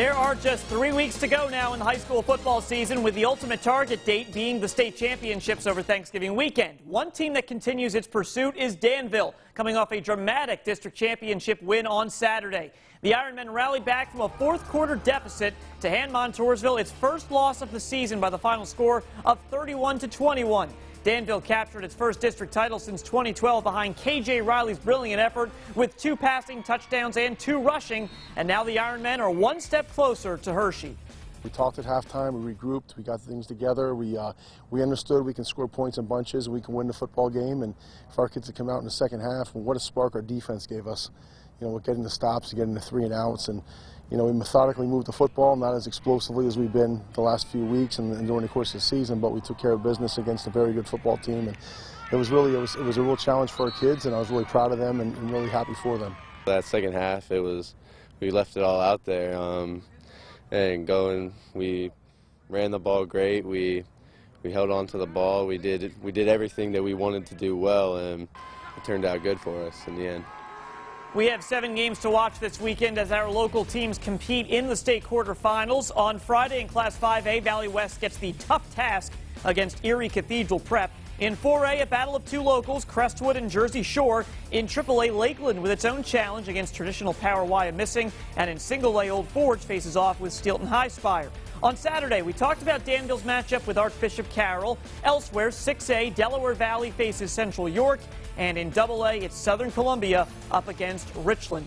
There are just three weeks to go now in the high school football season, with the ultimate target date being the state championships over Thanksgiving weekend. One team that continues its pursuit is Danville, coming off a dramatic district championship win on Saturday. The Ironmen rallied back from a fourth quarter deficit to hand Montoursville its first loss of the season by the final score of 31 to 21. Danville captured its first district title since 2012 behind K.J. Riley's brilliant effort with two passing touchdowns and two rushing. And now the Ironmen are one step closer to Hershey. We talked at halftime, we regrouped, we got things together, we, uh, we understood we can score points in bunches we can win the football game. And for our kids to come out in the second half, what a spark our defense gave us. You know, getting the stops, getting the three and outs, and you know, we methodically moved the football, not as explosively as we've been the last few weeks and, and, during the course of the season, but we took care of business against a very good football team. And it was really, it was, it was a real challenge for our kids, and I was really proud of them and, and really happy for them. That second half, it was, we left it all out there. Um, and going, we ran the ball great. We, we held on to the ball. We did, we did everything that we wanted to do well, and it turned out good for us in the end. We have seven games to watch this weekend as our local teams compete in the state quarterfinals. On Friday in Class 5A, Valley West gets the tough task against Erie Cathedral Prep. In 4A, a battle of two locals, Crestwood and Jersey Shore. In AAA, Lakeland with its own challenge against traditional Power Wyomissing And in Single A, Old Forge faces off with Steelton Highspire. On Saturday, we talked about Danville's matchup with Archbishop Carroll. Elsewhere, 6A, Delaware Valley faces Central York. And in AA, it's Southern Columbia up against Richland.